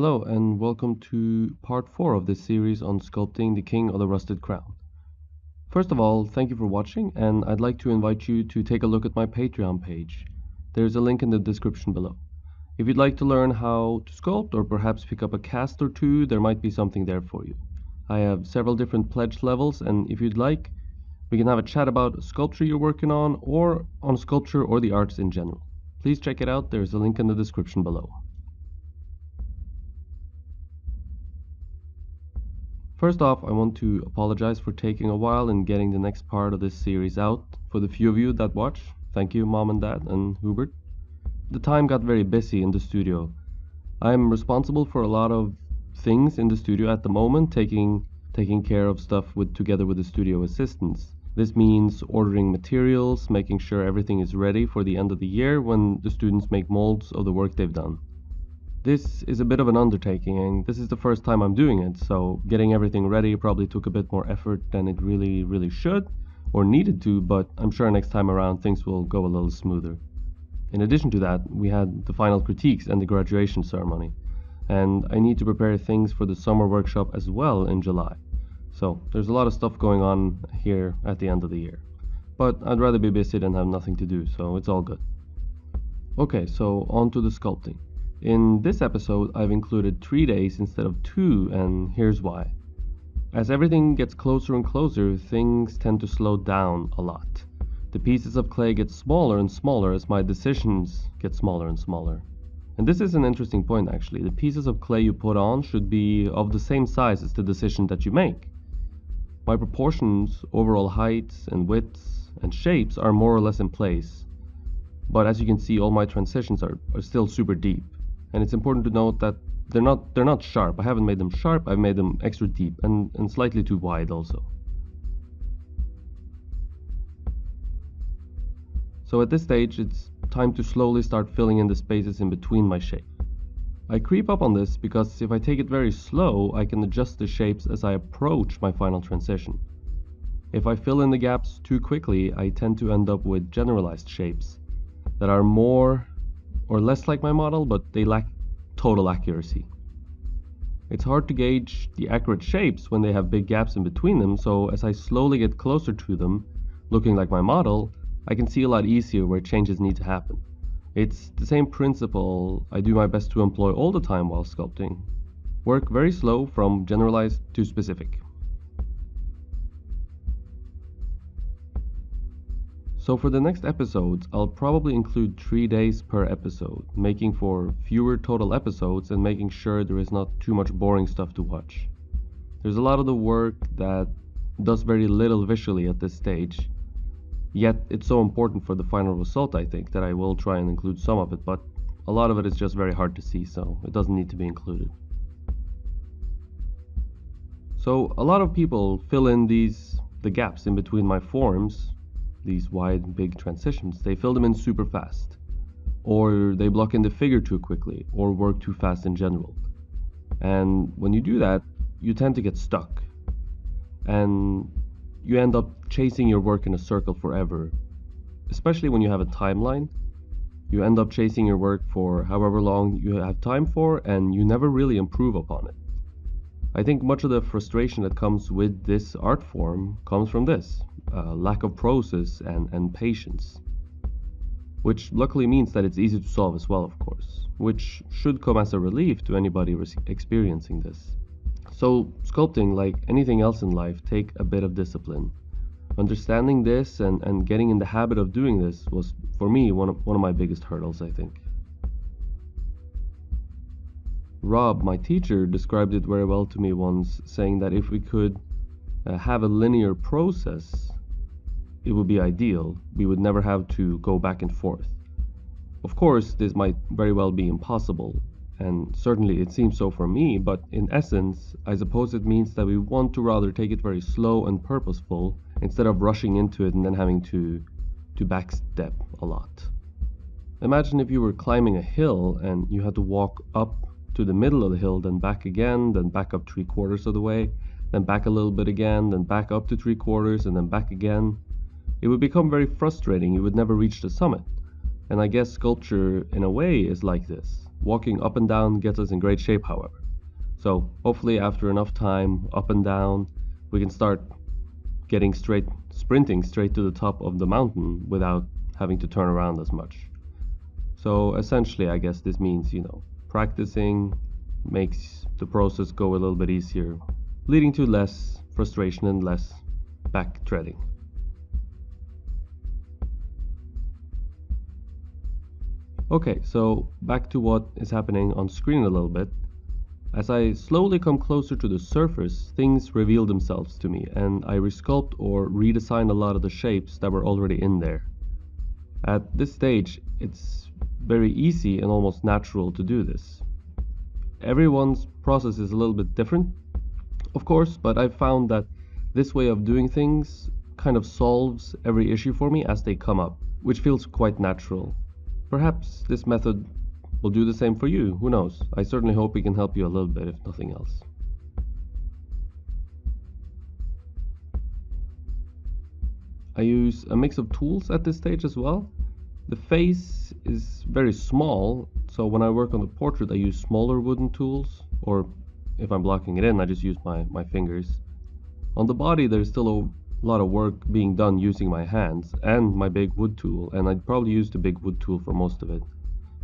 Hello, and welcome to part 4 of this series on sculpting the King of the Rusted Crown. First of all, thank you for watching, and I'd like to invite you to take a look at my Patreon page. There's a link in the description below. If you'd like to learn how to sculpt or perhaps pick up a cast or two, there might be something there for you. I have several different pledge levels, and if you'd like, we can have a chat about a sculpture you're working on or on sculpture or the arts in general. Please check it out, there's a link in the description below. First off, I want to apologize for taking a while in getting the next part of this series out. For the few of you that watch, thank you, Mom and Dad, and Hubert. The time got very busy in the studio. I am responsible for a lot of things in the studio at the moment, taking taking care of stuff with together with the studio assistants. This means ordering materials, making sure everything is ready for the end of the year when the students make molds of the work they've done. This is a bit of an undertaking, and this is the first time I'm doing it, so getting everything ready probably took a bit more effort than it really, really should or needed to, but I'm sure next time around things will go a little smoother. In addition to that, we had the final critiques and the graduation ceremony, and I need to prepare things for the summer workshop as well in July. So there's a lot of stuff going on here at the end of the year. But I'd rather be busy than have nothing to do, so it's all good. Okay, so on to the sculpting. In this episode, I've included three days instead of two, and here's why. As everything gets closer and closer, things tend to slow down a lot. The pieces of clay get smaller and smaller as my decisions get smaller and smaller. And this is an interesting point actually. The pieces of clay you put on should be of the same size as the decision that you make. My proportions, overall heights and widths and shapes are more or less in place. But as you can see, all my transitions are, are still super deep and it's important to note that they're not they're not sharp. I haven't made them sharp. I've made them extra deep and, and slightly too wide also. So at this stage, it's time to slowly start filling in the spaces in between my shape. I creep up on this because if I take it very slow, I can adjust the shapes as I approach my final transition. If I fill in the gaps too quickly, I tend to end up with generalized shapes that are more or less like my model, but they lack total accuracy. It's hard to gauge the accurate shapes when they have big gaps in between them, so as I slowly get closer to them, looking like my model, I can see a lot easier where changes need to happen. It's the same principle I do my best to employ all the time while sculpting. Work very slow from generalized to specific. So for the next episodes, I'll probably include 3 days per episode, making for fewer total episodes and making sure there is not too much boring stuff to watch. There's a lot of the work that does very little visually at this stage, yet it's so important for the final result I think that I will try and include some of it, but a lot of it is just very hard to see, so it doesn't need to be included. So a lot of people fill in these the gaps in between my forms these wide, big transitions, they fill them in super fast. Or they block in the figure too quickly, or work too fast in general. And when you do that, you tend to get stuck. And you end up chasing your work in a circle forever. Especially when you have a timeline. You end up chasing your work for however long you have time for, and you never really improve upon it. I think much of the frustration that comes with this art form comes from this uh, lack of process and, and patience. Which luckily means that it's easy to solve as well, of course, which should come as a relief to anybody experiencing this. So, sculpting, like anything else in life, take a bit of discipline. Understanding this and, and getting in the habit of doing this was, for me, one of, one of my biggest hurdles, I think. Rob, my teacher, described it very well to me once, saying that if we could uh, have a linear process, it would be ideal. We would never have to go back and forth. Of course, this might very well be impossible, and certainly it seems so for me, but in essence, I suppose it means that we want to rather take it very slow and purposeful instead of rushing into it and then having to to backstep a lot. Imagine if you were climbing a hill and you had to walk up to the middle of the hill, then back again, then back up three quarters of the way, then back a little bit again, then back up to three quarters, and then back again. It would become very frustrating. You would never reach the summit. And I guess sculpture, in a way, is like this. Walking up and down gets us in great shape, however. So hopefully after enough time up and down, we can start getting straight, sprinting straight to the top of the mountain without having to turn around as much. So essentially, I guess this means, you know, practicing makes the process go a little bit easier, leading to less frustration and less back treading. Okay, so back to what is happening on screen a little bit. As I slowly come closer to the surface, things reveal themselves to me and I resculpt or redesign a lot of the shapes that were already in there. At this stage, it's very easy and almost natural to do this. Everyone's process is a little bit different, of course, but I've found that this way of doing things kind of solves every issue for me as they come up, which feels quite natural. Perhaps this method will do the same for you, who knows? I certainly hope it can help you a little bit, if nothing else. I use a mix of tools at this stage as well. The face is very small, so when I work on the portrait I use smaller wooden tools, or if I'm blocking it in I just use my, my fingers. On the body there's still a lot of work being done using my hands and my big wood tool, and I'd probably use the big wood tool for most of it.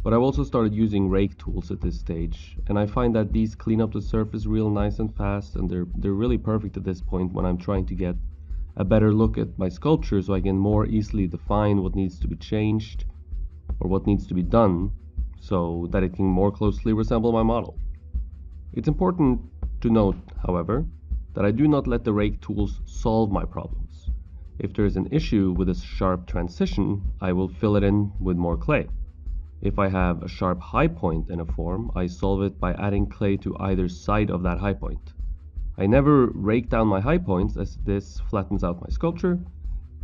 But I've also started using rake tools at this stage, and I find that these clean up the surface real nice and fast, and they're, they're really perfect at this point when I'm trying to get a better look at my sculpture so I can more easily define what needs to be changed or what needs to be done so that it can more closely resemble my model. It's important to note, however, that I do not let the rake tools solve my problems. If there is an issue with a sharp transition, I will fill it in with more clay. If I have a sharp high point in a form, I solve it by adding clay to either side of that high point. I never rake down my high points as this flattens out my sculpture,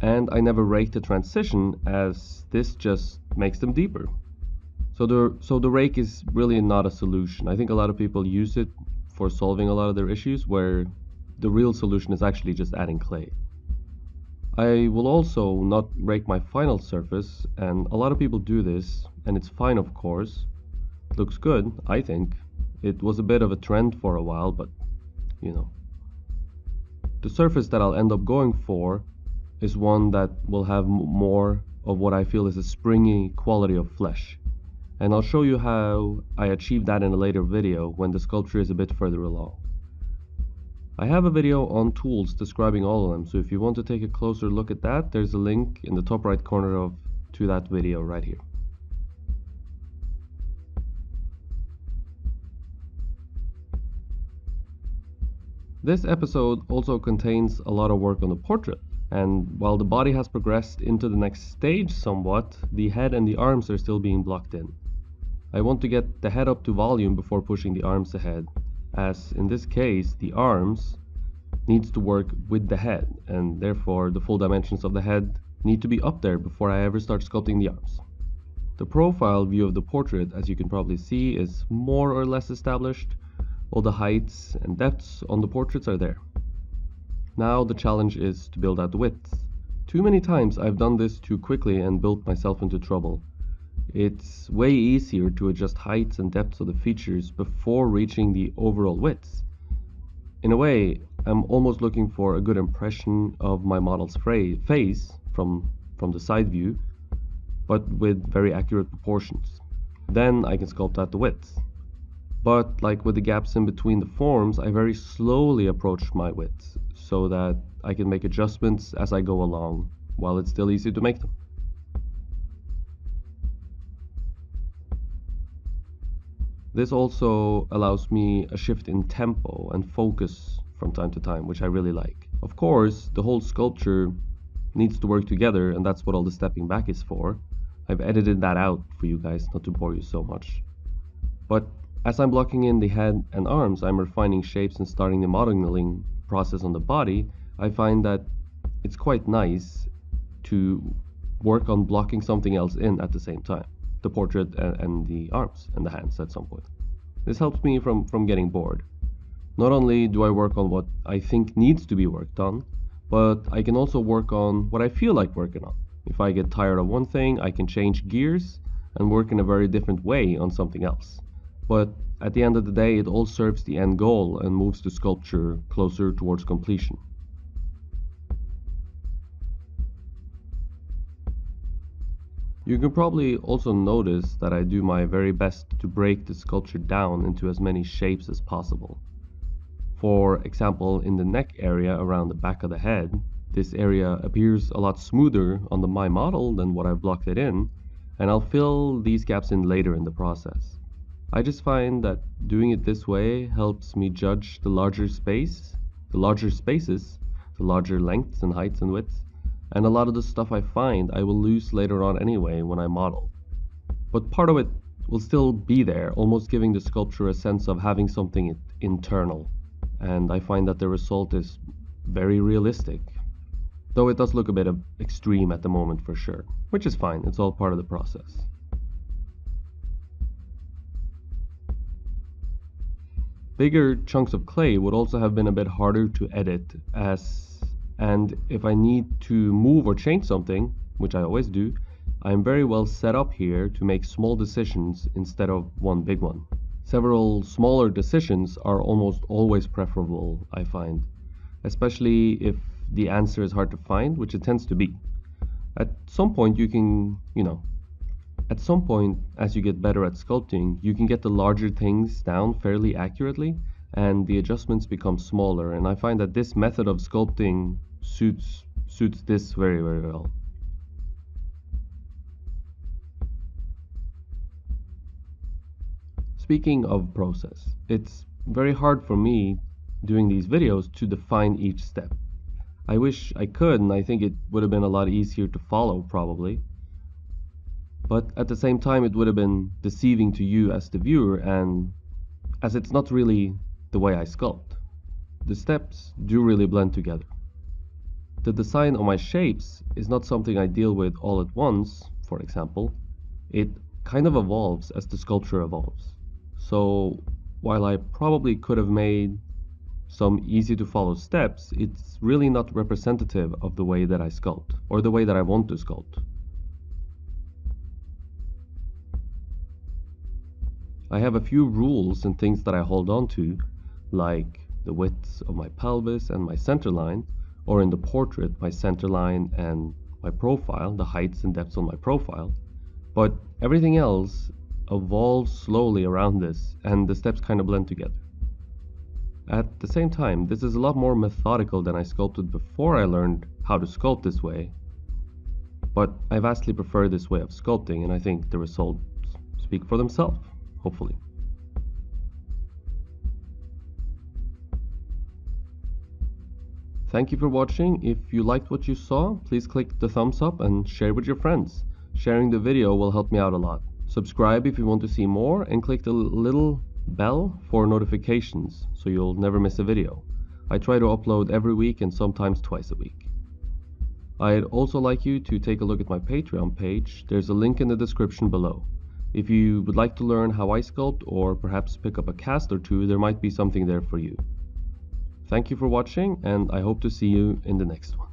and I never rake the transition as this just makes them deeper. So the, so the rake is really not a solution. I think a lot of people use it for solving a lot of their issues where the real solution is actually just adding clay. I will also not rake my final surface, and a lot of people do this, and it's fine of course. It looks good, I think. It was a bit of a trend for a while, but you know. The surface that I'll end up going for is one that will have more of what I feel is a springy quality of flesh. And I'll show you how I achieve that in a later video when the sculpture is a bit further along. I have a video on tools describing all of them, so if you want to take a closer look at that, there's a link in the top right corner of to that video right here. This episode also contains a lot of work on the portrait, and while the body has progressed into the next stage somewhat, the head and the arms are still being blocked in. I want to get the head up to volume before pushing the arms ahead, as in this case the arms needs to work with the head and therefore the full dimensions of the head need to be up there before I ever start sculpting the arms. The profile view of the portrait as you can probably see is more or less established, all the heights and depths on the portraits are there. Now the challenge is to build out the width. Too many times I've done this too quickly and built myself into trouble. It's way easier to adjust heights and depths of the features before reaching the overall width. In a way, I'm almost looking for a good impression of my model's face from, from the side view, but with very accurate proportions. Then I can sculpt out the width. But like with the gaps in between the forms, I very slowly approach my width so that I can make adjustments as I go along, while it's still easy to make them. This also allows me a shift in tempo and focus from time to time, which I really like. Of course, the whole sculpture needs to work together, and that's what all the stepping back is for. I've edited that out for you guys, not to bore you so much. But as I'm blocking in the head and arms, I'm refining shapes and starting the modeling process on the body, I find that it's quite nice to work on blocking something else in at the same time the portrait and, and the arms and the hands at some point. This helps me from, from getting bored. Not only do I work on what I think needs to be worked on, but I can also work on what I feel like working on. If I get tired of one thing, I can change gears and work in a very different way on something else. But at the end of the day, it all serves the end goal and moves the sculpture closer towards completion. You can probably also notice that I do my very best to break the sculpture down into as many shapes as possible. For example, in the neck area around the back of the head, this area appears a lot smoother on the my model than what I've blocked it in, and I'll fill these gaps in later in the process. I just find that doing it this way helps me judge the larger space, the larger spaces, the larger lengths and heights and widths, and a lot of the stuff I find I will lose later on anyway when I model. But part of it will still be there, almost giving the sculpture a sense of having something internal, and I find that the result is very realistic. Though it does look a bit extreme at the moment for sure, which is fine, it's all part of the process. Bigger chunks of clay would also have been a bit harder to edit as and if I need to move or change something, which I always do, I'm very well set up here to make small decisions instead of one big one. Several smaller decisions are almost always preferable, I find, especially if the answer is hard to find, which it tends to be. At some point you can, you know, at some point as you get better at sculpting, you can get the larger things down fairly accurately and the adjustments become smaller and I find that this method of sculpting suits suits this very very well. Speaking of process, it's very hard for me doing these videos to define each step. I wish I could and I think it would have been a lot easier to follow probably. But at the same time it would have been deceiving to you as the viewer and as it's not really the way I sculpt. The steps do really blend together. The design of my shapes is not something I deal with all at once, for example. It kind of evolves as the sculpture evolves. So while I probably could have made some easy to follow steps, it's really not representative of the way that I sculpt or the way that I want to sculpt. I have a few rules and things that I hold on to, like the widths of my pelvis and my center line, or in the portrait my center line and my profile, the heights and depths on my profile. But everything else evolves slowly around this and the steps kind of blend together. At the same time, this is a lot more methodical than I sculpted before I learned how to sculpt this way. But I vastly prefer this way of sculpting and I think the results speak for themselves, hopefully. Thank you for watching. If you liked what you saw, please click the thumbs up and share with your friends. Sharing the video will help me out a lot. Subscribe if you want to see more and click the little bell for notifications so you'll never miss a video. I try to upload every week and sometimes twice a week. I'd also like you to take a look at my Patreon page. There's a link in the description below. If you would like to learn how I sculpt or perhaps pick up a cast or two, there might be something there for you. Thank you for watching and I hope to see you in the next one.